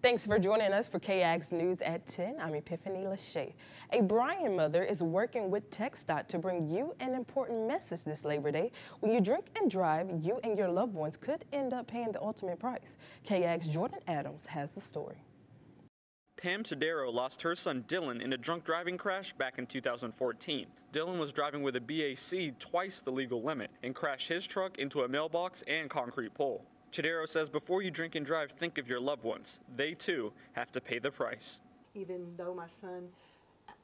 Thanks for joining us for KAGS News at 10. I'm Epiphany Lachey. A Bryan mother is working with TxDOT to bring you an important message this Labor Day. When you drink and drive, you and your loved ones could end up paying the ultimate price. KAGS Jordan Adams has the story. Pam Todaro lost her son Dylan in a drunk driving crash back in 2014. Dylan was driving with a BAC twice the legal limit and crashed his truck into a mailbox and concrete pole. Todaro says before you drink and drive, think of your loved ones. They too have to pay the price. Even though my son,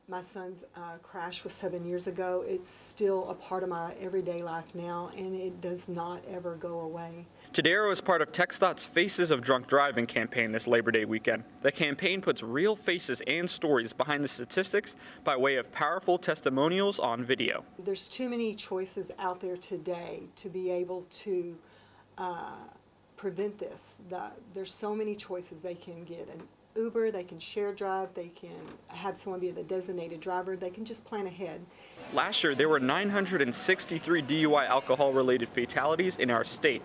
my son's uh, crash was seven years ago, it's still a part of my everyday life now, and it does not ever go away. Todaro is part of TxDOT's Faces of Drunk Driving campaign this Labor Day weekend. The campaign puts real faces and stories behind the statistics by way of powerful testimonials on video. There's too many choices out there today to be able to uh, prevent this. The, there's so many choices they can get. An Uber, they can share drive, they can have someone be the designated driver, they can just plan ahead. Last year, there were 963 DUI alcohol related fatalities in our state.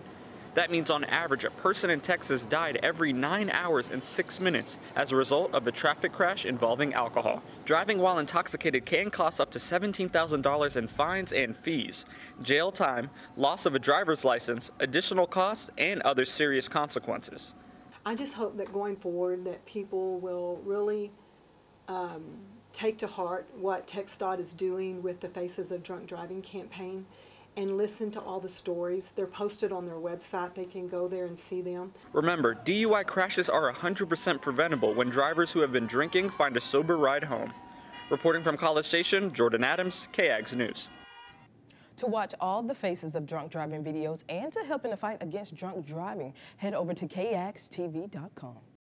That means on average, a person in Texas died every 9 hours and 6 minutes as a result of a traffic crash involving alcohol. Driving while intoxicated can cost up to $17,000 in fines and fees, jail time, loss of a driver's license, additional costs, and other serious consequences. I just hope that going forward that people will really um, take to heart what TxDOT is doing with the Faces of Drunk Driving campaign and listen to all the stories. They're posted on their website. They can go there and see them. Remember, DUI crashes are 100% preventable when drivers who have been drinking find a sober ride home. Reporting from College Station, Jordan Adams, KAGS News. To watch all the faces of drunk driving videos and to help in the fight against drunk driving, head over to KAGSTV.com.